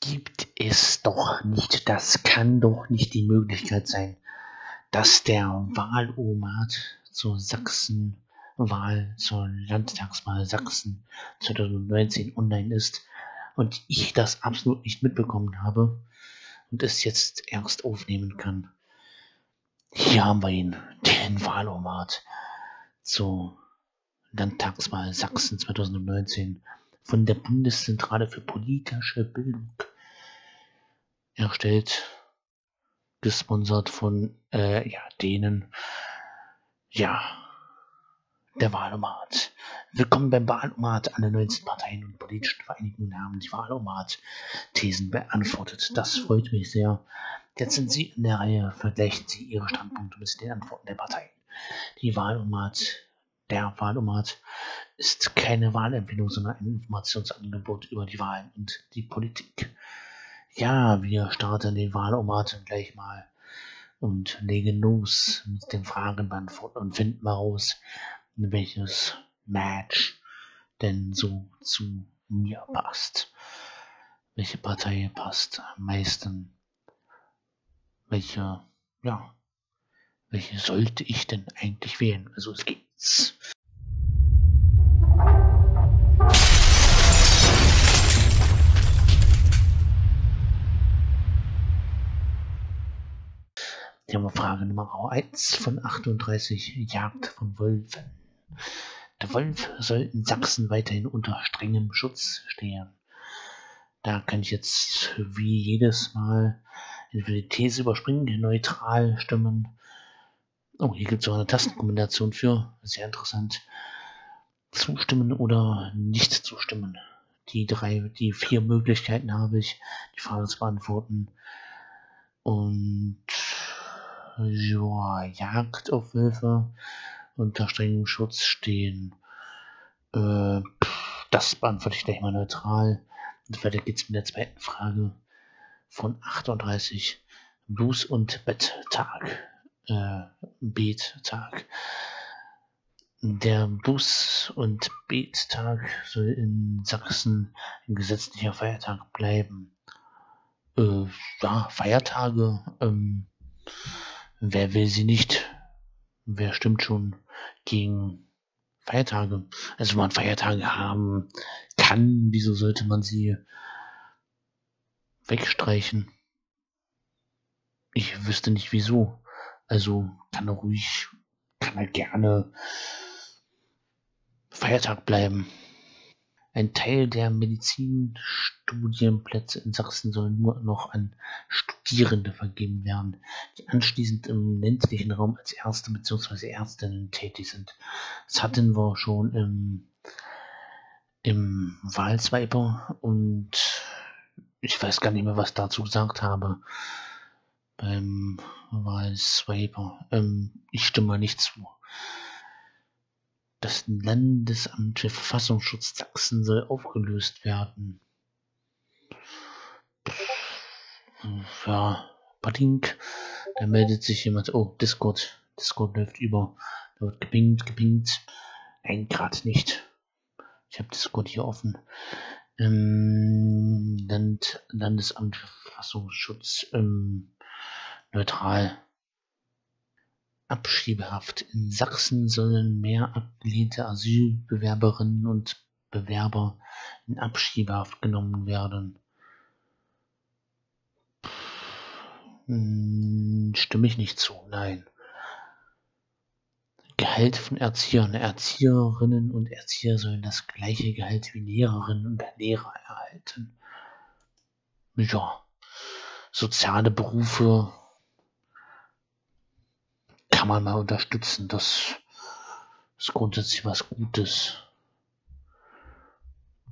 gibt es doch nicht, das kann doch nicht die Möglichkeit sein, dass der Wahlomat zur Sachsenwahl, zur Landtagswahl Sachsen 2019 online ist und ich das absolut nicht mitbekommen habe und es jetzt erst aufnehmen kann. Hier haben wir ihn, den Wahlomat zur Landtagswahl Sachsen 2019 von der Bundeszentrale für politische Bildung erstellt, gesponsert von äh, ja, denen, ja, der Wahlomat. Willkommen beim Wahlomat. Alle 19 Parteien und politischen Vereinigungen haben die Wahlomat-Thesen beantwortet. Das freut mich sehr. Jetzt sind Sie in der Reihe. Vergleichen Sie Ihre Standpunkte mit den Antworten der Parteien. Die Wahlomat der Wahlomat ist keine Wahlempfehlung, sondern ein Informationsangebot über die Wahlen und die Politik. Ja, wir starten den Wahlomat gleich mal und legen los mit den Fragen und finden mal raus, welches Match denn so zu mir passt. Welche Partei passt am meisten? Welche, ja, welche sollte ich denn eigentlich wählen? Also es geht's. Frage Nummer 1 von 38 Jagd von Wölfen. Der Wolf soll in Sachsen weiterhin unter strengem Schutz stehen. Da kann ich jetzt wie jedes Mal entweder die These überspringen, neutral stimmen Oh, hier gibt es auch eine Tastenkombination für. Sehr interessant. Zustimmen oder nicht zustimmen. Die drei, die vier Möglichkeiten habe ich, die Frage zu beantworten. Und ja, Jagd auf Wölfe unter strengem Schutz stehen. Äh, das beantworte ich gleich mal neutral. Und weiter geht's mit der zweiten Frage von 38. Blues und Betttag äh, Bettag. Der Bus- und Bettag soll in Sachsen ein gesetzlicher Feiertag bleiben. Äh, ja, Feiertage, ähm, wer will sie nicht? Wer stimmt schon gegen Feiertage? Also wenn man Feiertage haben kann, wieso sollte man sie wegstreichen? Ich wüsste nicht wieso. Also kann er ruhig, kann er gerne Feiertag bleiben. Ein Teil der Medizinstudienplätze in Sachsen soll nur noch an Studierende vergeben werden, die anschließend im ländlichen Raum als Ärzte bzw. Ärztinnen tätig sind. Das hatten wir schon im, im Wahlswiper und ich weiß gar nicht mehr, was dazu gesagt habe beim Wahlswiper. Ähm, ich stimme nicht zu. Das Landesamt für Verfassungsschutz Sachsen soll aufgelöst werden. Ja, Badink, da meldet sich jemand. Oh, Discord. Discord läuft über. Da wird gepinkt, gepinkt. Nein, gerade nicht. Ich habe Discord hier offen. Ähm, Land, Landesamt für Verfassungsschutz. Ähm, neutral. Abschiebehaft. In Sachsen sollen mehr abgelehnte Asylbewerberinnen und Bewerber in Abschiebehaft genommen werden. Hm, stimme ich nicht zu, nein. Gehalt von Erziehern. Erzieherinnen und Erzieher sollen das gleiche Gehalt wie Lehrerinnen und Lehrer erhalten. Ja. Soziale Berufe kann man mal unterstützen. Das ist grundsätzlich was Gutes.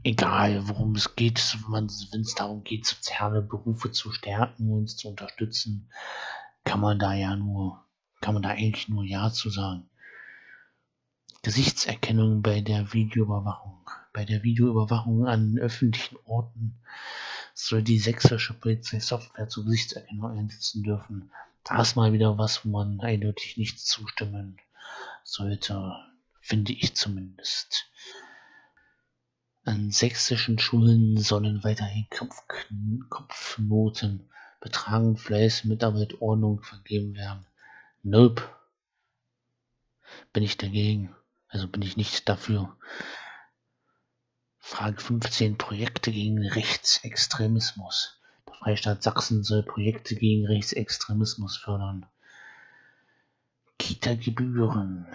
Egal, worum es geht, wenn es darum geht, soziale Berufe zu stärken und zu unterstützen, kann man da ja nur, kann man da eigentlich nur Ja zu sagen. Gesichtserkennung bei der Videoüberwachung. Bei der Videoüberwachung an öffentlichen Orten soll die sächsische Polizei Software zur Gesichtserkennung einsetzen dürfen. Da ist mal wieder was, wo man eindeutig nicht zustimmen sollte, finde ich zumindest. An sächsischen Schulen sollen weiterhin Kopf Kopfnoten Betragen, Fleiß, Mitarbeit, Ordnung vergeben werden. Nope. Bin ich dagegen. Also bin ich nicht dafür. Frage 15. Projekte gegen Rechtsextremismus. Der Freistaat Sachsen soll Projekte gegen Rechtsextremismus fördern. Kita-Gebühren.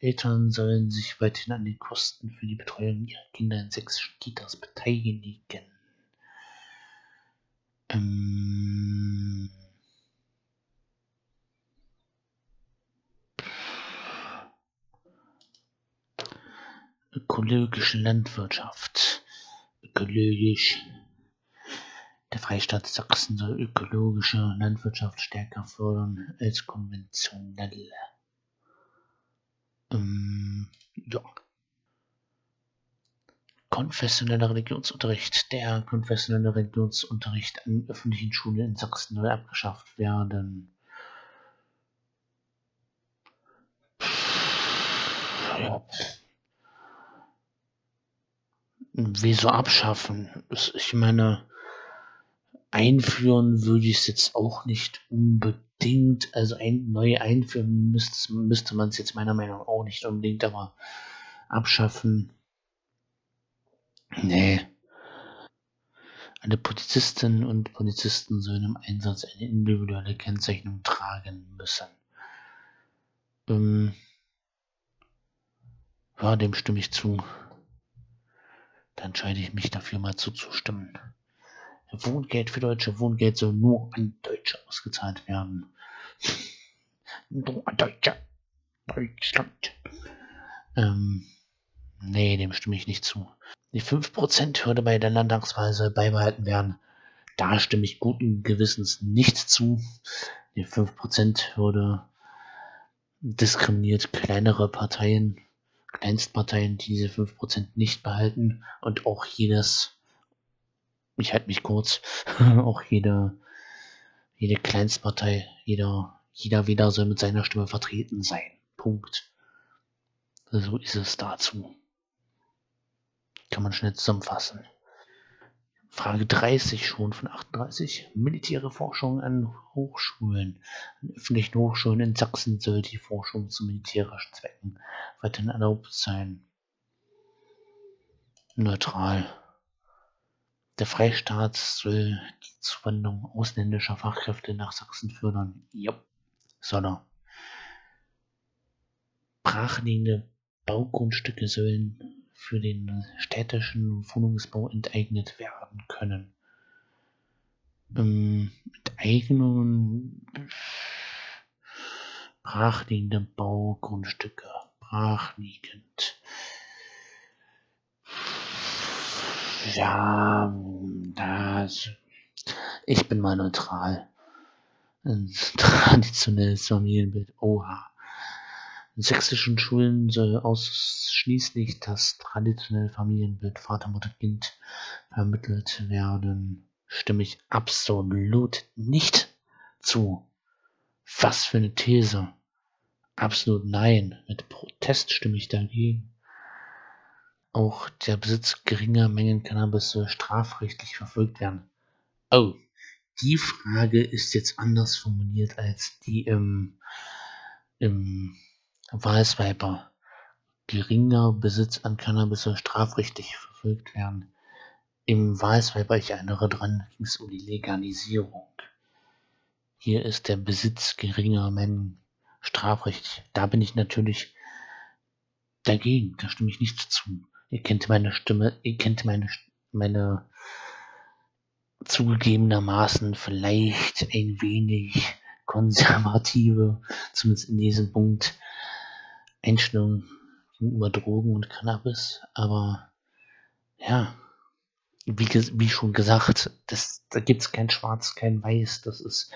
Eltern sollen sich weiterhin an den Kosten für die Betreuung ihrer Kinder in sächsischen Kitas beteiligen. Ähm ökologische Landwirtschaft. Ökologisch. Der Freistaat Sachsen soll ökologische Landwirtschaft stärker fördern als konventionelle. Ähm, ja. Konfessioneller Religionsunterricht. Der konfessionelle Religionsunterricht an öffentlichen Schulen in Sachsen soll abgeschafft werden. Ja. Wieso abschaffen? Ich meine, einführen würde ich es jetzt auch nicht unbedingt. Also ein, neu einführen müsste, müsste man es jetzt meiner Meinung nach auch nicht unbedingt, aber abschaffen. Nee. Alle Polizistinnen und Polizisten sollen im Einsatz eine individuelle Kennzeichnung tragen müssen. Ähm, ja, dem stimme ich zu. Dann entscheide ich mich dafür mal zuzustimmen. Wohngeld für Deutsche. Wohngeld soll nur an Deutsche ausgezahlt werden. nur an Deutsche. Deutschland. Ähm, nee, dem stimme ich nicht zu. Die 5%-Hürde bei der Landtagswahl soll beibehalten werden. Da stimme ich guten Gewissens nicht zu. Die 5%-Hürde diskriminiert kleinere Parteien, Kleinstparteien, die diese 5% nicht behalten und auch jedes ich halte mich kurz, auch jede, jede Kleinstpartei, jeder, jeder Wähler soll mit seiner Stimme vertreten sein. Punkt. So ist es dazu. Kann man schnell zusammenfassen. Frage 30 schon von 38. Militäre Forschung an Hochschulen. An öffentlichen Hochschulen in Sachsen soll die Forschung zu militärischen Zwecken weiterhin erlaubt sein. Neutral. Der Freistaat soll die Zuwanderung ausländischer Fachkräfte nach Sachsen fördern. Ja, soll er. Brachliegende Baugrundstücke sollen für den städtischen Wohnungsbau enteignet werden können. Ähm, Enteignungen brachliegende Baugrundstücke brachliegend Ja, das. Ich bin mal neutral. Ein traditionelles Familienbild. Oha. In sächsischen Schulen soll ausschließlich das traditionelle Familienbild Vater, Mutter, Kind vermittelt werden. Stimme ich absolut nicht zu. Was für eine These. Absolut nein. Mit Protest stimme ich dagegen. Auch der Besitz geringer Mengen Cannabis soll strafrechtlich verfolgt werden. Oh, die Frage ist jetzt anders formuliert als die im, im Wahlswiper. Geringer Besitz an Cannabis soll strafrechtlich verfolgt werden. Im Wahlswiper, ich erinnere dran, ging es um die Legalisierung. Hier ist der Besitz geringer Mengen strafrechtlich. Da bin ich natürlich dagegen, da stimme ich nicht zu. Ihr kennt meine Stimme, ihr kennt meine, meine zugegebenermaßen vielleicht ein wenig konservative, zumindest in diesem Punkt, Einstellung gegenüber Drogen und Cannabis. Aber ja, wie, wie schon gesagt, das, da gibt es kein Schwarz, kein Weiß. Das ist,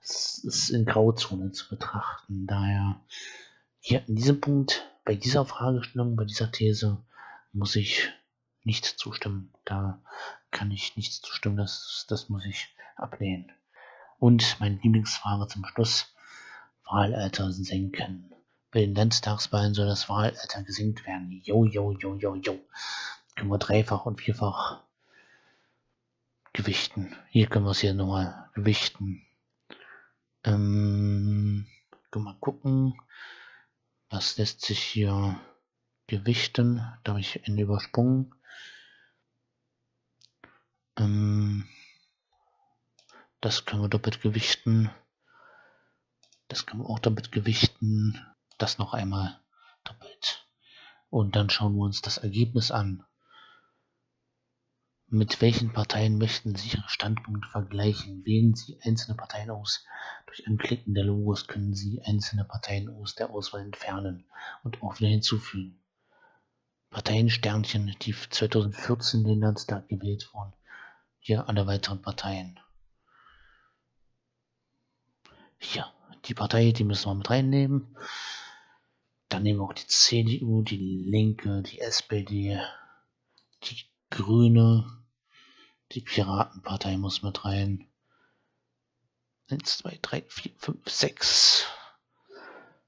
das ist in Grauzone zu betrachten. Daher hier in diesem Punkt, bei dieser Fragestellung, bei dieser These, muss ich nicht zustimmen. Da kann ich nichts zustimmen, das, das muss ich ablehnen. Und meine Lieblingsfrage zum Schluss, Wahlalter senken. Bei den Landtagswahlen soll das Wahlalter gesenkt werden. Jo, jo, jo, jo, jo. können wir dreifach und vierfach gewichten. Hier können wir es hier nochmal gewichten. Ähm, mal gucken, was lässt sich hier gewichten. Da habe ich Ende übersprungen. Ähm, das können wir doppelt gewichten. Das können wir auch doppelt gewichten. Das noch einmal doppelt. Und dann schauen wir uns das Ergebnis an. Mit welchen Parteien möchten Sie Ihre Standpunkte vergleichen? Wählen Sie einzelne Parteien aus. Durch Anklicken der Logos können Sie einzelne Parteien aus der Auswahl entfernen und auch wieder hinzufügen. Parteiensternchen, die 2014 in den Landtag gewählt wurden. Hier alle weiteren Parteien. Hier, die Partei, die müssen wir mit reinnehmen. Dann nehmen wir auch die CDU, die Linke, die SPD, die Grüne, die Piratenpartei muss mit rein. 1, 2, 3, 4, 5, 6.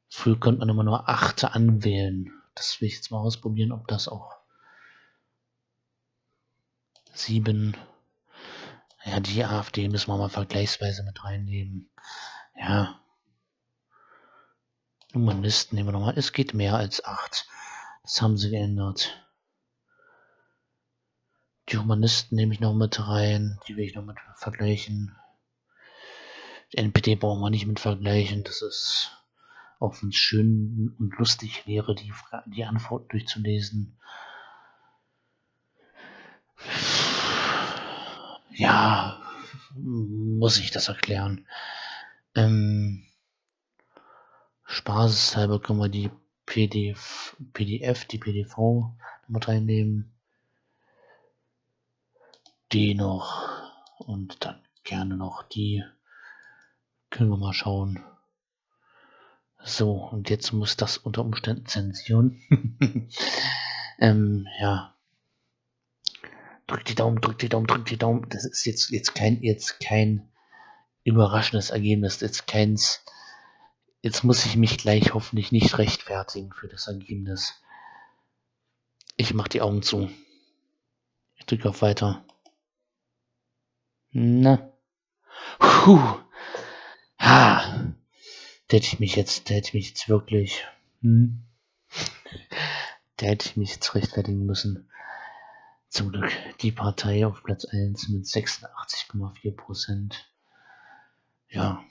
Früher konnte man immer nur 8 anwählen. Das will ich jetzt mal ausprobieren, ob das auch 7. Ja, die AfD müssen wir mal vergleichsweise mit reinnehmen. Ja. Humanisten nehmen wir nochmal. Es geht mehr als 8. Das haben sie geändert. Die Humanisten nehme ich noch mit rein. Die will ich noch mit vergleichen. Die NPD brauchen wir nicht mit vergleichen. Das ist, auch wenn es schön und lustig wäre, die, die Antwort durchzulesen. Ja, muss ich das erklären. Ähm, spaßeshalber können wir die PDF, PDF die PDV mit reinnehmen. Die noch und dann gerne noch die. Können wir mal schauen. So, und jetzt muss das unter Umständen zensieren. ähm, ja. Drückt die Daumen, drückt die Daumen, drückt die Daumen. Das ist jetzt, jetzt kein, jetzt kein überraschendes Ergebnis. Jetzt keins. Jetzt muss ich mich gleich hoffentlich nicht rechtfertigen für das Ergebnis. Ich mach die Augen zu. Ich drücke auf Weiter. Na. Puh. Ha. Da hätte ich mich jetzt, da hätte ich mich jetzt wirklich. Hm. Da hätte ich mich jetzt rechtfertigen müssen. Zum Glück die Partei auf Platz 1 mit 86,4 Prozent ja,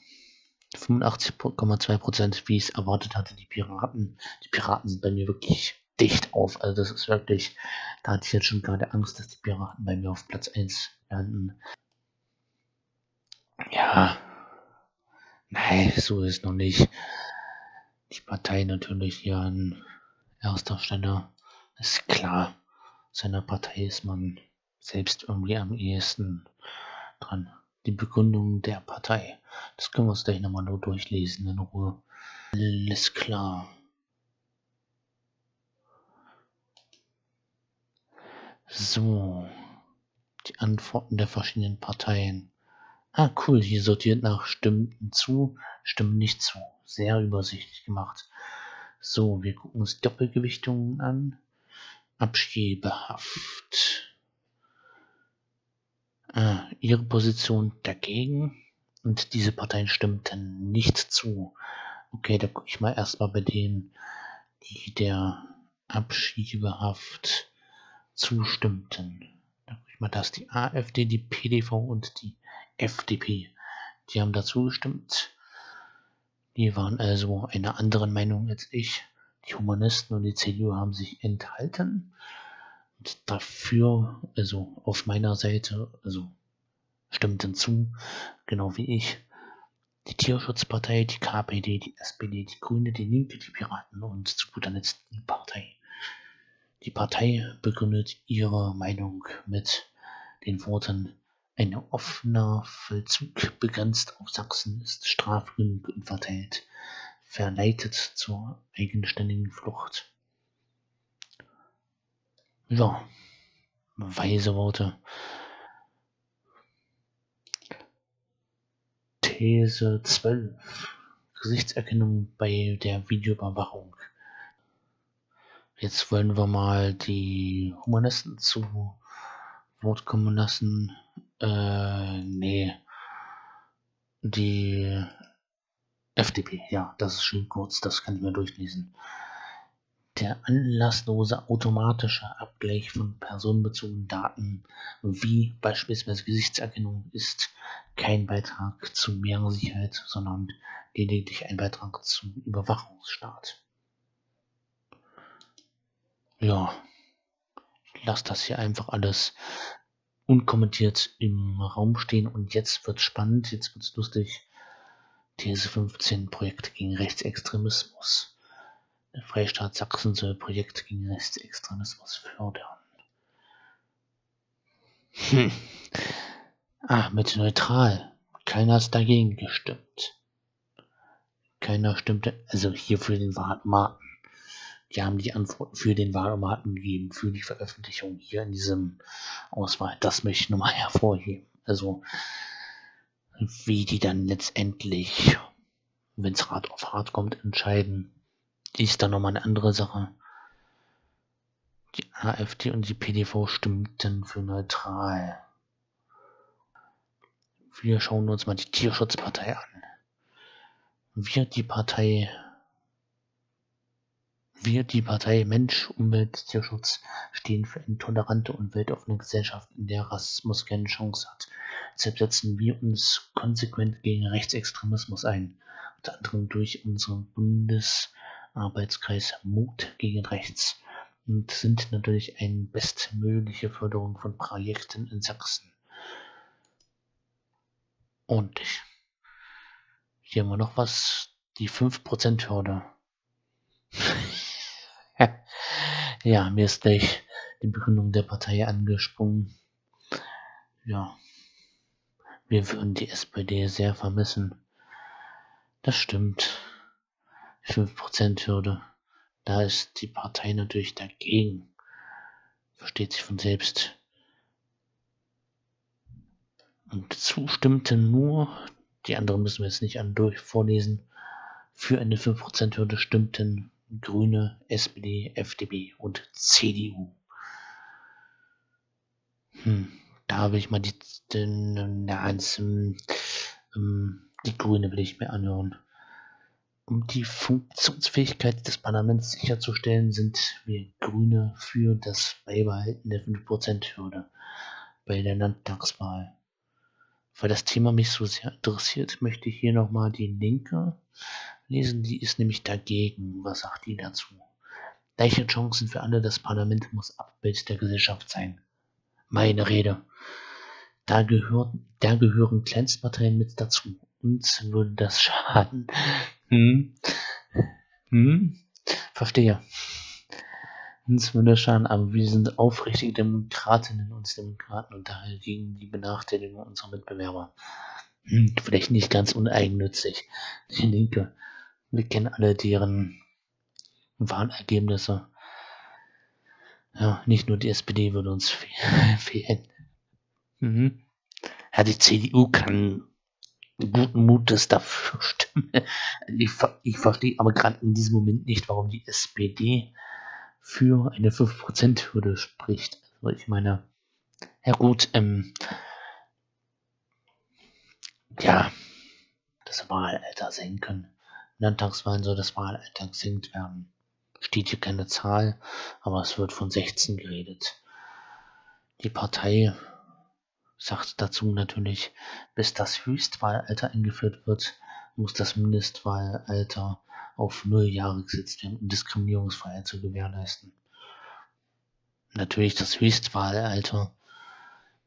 85,2 Prozent, wie ich es erwartet hatte, die Piraten. Die Piraten sind bei mir wirklich dicht auf. Also das ist wirklich, da hatte ich jetzt schon gerade Angst, dass die Piraten bei mir auf Platz 1 landen. Ja, nein, so ist noch nicht. Die Partei natürlich hier an erster Stelle. Ist klar, seiner Partei ist man selbst irgendwie am ehesten dran die Begründung der Partei. Das können wir uns gleich nochmal nur durchlesen in Ruhe. Alles klar. So, die Antworten der verschiedenen Parteien. Ah, cool, hier sortiert nach Stimmen zu, Stimmen nicht zu. Sehr übersichtlich gemacht. So, wir gucken uns Doppelgewichtungen an. Abschiebehaft äh, ihre Position dagegen und diese Parteien stimmten nicht zu. Okay, da gucke ich mal erstmal bei denen, die der Abschiebehaft zustimmten. Da gucke ich mal, dass die AfD, die PDV und die FDP, die haben dazu gestimmt. Die waren also einer anderen Meinung als ich. Die Humanisten und die CDU haben sich enthalten dafür, also auf meiner Seite, also stimmten zu, genau wie ich, die Tierschutzpartei, die KPD, die SPD, die Grüne, die Linke, die Piraten und zu guter Letzt die Partei. Die Partei begründet ihre Meinung mit den Worten, ein offener Vollzug begrenzt auf Sachsen ist strafgenug und verteilt, verleitet zur eigenständigen Flucht. Ja, weise Worte. These 12. Gesichtserkennung bei der Videoüberwachung. Jetzt wollen wir mal die Humanisten zu Wort kommen lassen. Äh, nee. Die FDP, ja, das ist schön kurz, das kann ich mir durchlesen. Der anlasslose automatische Abgleich von personenbezogenen Daten wie beispielsweise Gesichtserkennung ist kein Beitrag zu mehr Sicherheit, sondern lediglich ein Beitrag zum Überwachungsstaat. Ja, ich lasse das hier einfach alles unkommentiert im Raum stehen und jetzt wird spannend, jetzt wird es lustig. These 15 Projekt gegen Rechtsextremismus. Der Freistaat Sachsen soll Projekt gegen Rechtsextremismus fördern. Hm. Ah, mit neutral. Keiner ist dagegen gestimmt. Keiner stimmte, also hier für den Wahlomaten. Die haben die Antworten für den Wahlomaten gegeben, für die Veröffentlichung hier in diesem Auswahl. Das möchte ich nochmal hervorheben. Also, wie die dann letztendlich, wenn es Rad auf Rad kommt, entscheiden, ist dann nochmal eine andere Sache. Die AfD und die PDV stimmten für neutral. Wir schauen uns mal die Tierschutzpartei an. Wir, die Partei, wir, die Partei Mensch, Umwelt, Tierschutz, stehen für eine tolerante und weltoffene Gesellschaft, in der Rassismus keine Chance hat. Deshalb setzen wir uns konsequent gegen Rechtsextremismus ein, unter anderem durch unseren Bundesarbeitskreis Mut gegen Rechts und sind natürlich eine bestmögliche Förderung von Projekten in Sachsen. Und hier haben wir noch was, die 5%-Hürde. ja, mir ist gleich die Begründung der Partei angesprungen. Ja, wir würden die SPD sehr vermissen. Das stimmt. 5%-Hürde. Da ist die Partei natürlich dagegen. Versteht sich von selbst. Und zustimmten nur, die anderen müssen wir jetzt nicht an durch vorlesen, für eine 5%-Hürde stimmten Grüne, SPD, FDP und CDU. Hm da will ich mal die, den, eins, ähm, ähm, die Grüne will ich mir anhören. Um die Funktionsfähigkeit des Parlaments sicherzustellen, sind wir Grüne für das Beibehalten der 5%-Hürde bei der Landtagswahl. Weil das Thema mich so sehr interessiert, möchte ich hier nochmal die Linke lesen. Die ist nämlich dagegen. Was sagt die dazu? Gleiche Chancen für alle. Das Parlament muss Abbild der Gesellschaft sein. Meine Rede. Da, gehört, da gehören Kleinstparteien mit dazu. Uns würde das schaden. Hm? Hm? Verstehe. Das schaden, aber wir sind aufrichtige Demokratinnen und Demokraten und daher gegen die Benachteiligung unserer Mitbewerber. Hm, vielleicht nicht ganz uneigennützig. Die Linke. Wir kennen alle deren Wahlergebnisse. Ja, nicht nur die SPD würde uns fehlen. Mhm. Ja, die CDU kann guten Mutes dafür stimmen. Ich, ich verstehe aber gerade in diesem Moment nicht, warum die SPD für eine 5%-Hürde spricht. Also ich meine, ja gut, ähm, ja, das Wahlalter senken. Landtagswahlen soll das Wahlalter gesenkt werden. Steht hier keine Zahl, aber es wird von 16 geredet. Die Partei sagt dazu natürlich, bis das Höchstwahlalter eingeführt wird, muss das Mindestwahlalter auf null Jahre gesetzt werden, um Diskriminierungsfreiheit zu gewährleisten. Natürlich das Höchstwahlalter.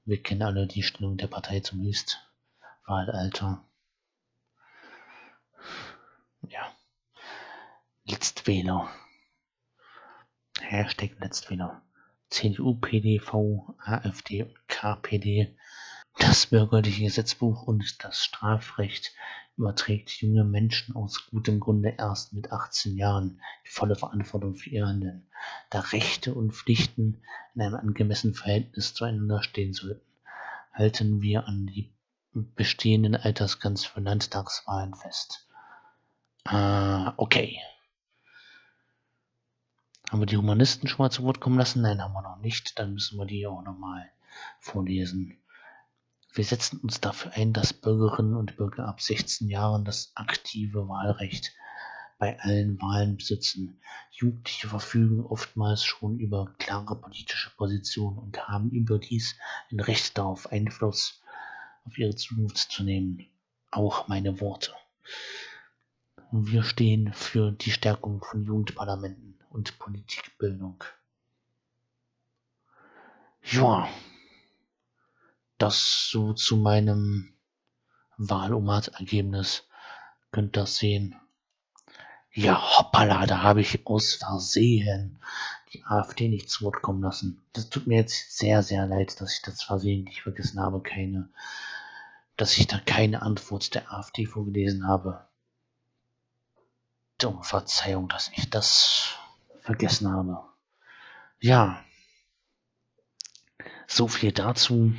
Wir kennen alle die Stellung der Partei zum Höchstwahlalter. Ja. Letztwähler. Hashtag Letztwähler. CDU, PDV, AfD und KPD. Das bürgerliche Gesetzbuch und das Strafrecht überträgt junge Menschen aus gutem Grunde erst mit 18 Jahren die volle Verantwortung für ihr Handeln, da Rechte und Pflichten in einem angemessenen Verhältnis zueinander stehen sollten, halten wir an die bestehenden Altersgrenzen für Landtagswahlen fest. Äh, okay. Haben wir die Humanisten schon mal zu Wort kommen lassen? Nein, haben wir noch nicht. Dann müssen wir die auch nochmal vorlesen. Wir setzen uns dafür ein, dass Bürgerinnen und Bürger ab 16 Jahren das aktive Wahlrecht bei allen Wahlen besitzen. Jugendliche verfügen oftmals schon über klare politische Positionen und haben überdies ein Recht darauf, Einfluss auf ihre Zukunft zu nehmen. Auch meine Worte. Wir stehen für die Stärkung von Jugendparlamenten und Politikbildung. Ja das so zu meinem Wahlomat-Ergebnis. Könnt das sehen. Ja, hoppala, da habe ich aus Versehen die AfD nicht zu Wort kommen lassen. Das tut mir jetzt sehr, sehr leid, dass ich das versehentlich vergessen habe, keine, dass ich da keine Antwort der AfD vorgelesen habe. Um Verzeihung, dass ich das vergessen habe. Ja, so viel dazu.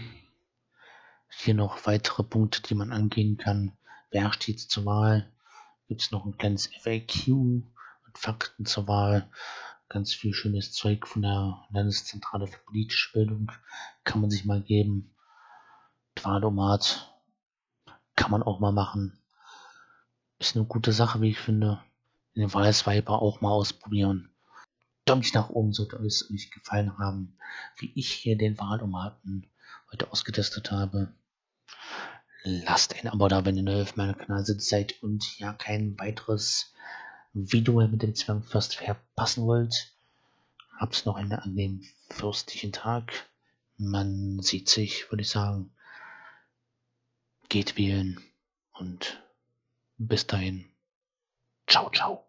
Hier noch weitere Punkte, die man angehen kann. Wer steht zur Wahl? Gibt es noch ein kleines FAQ und Fakten zur Wahl? Ganz viel schönes Zeug von der Landeszentrale für politische Bildung kann man sich mal geben. Wahlomat kann man auch mal machen. Ist eine gute Sache, wie ich finde. Den Wahlswiper auch mal ausprobieren. Daumen nach oben sollte es euch gefallen haben, wie ich hier den Wahlomaten heute ausgetestet habe. Lasst ein Abo da, wenn ihr neu auf meinem Kanal seid und ja kein weiteres Video mit dem Zwangfürst verpassen wollt. Habt noch einen angenehmen fürstlichen Tag. Man sieht sich, würde ich sagen. Geht wählen und bis dahin. Ciao, ciao.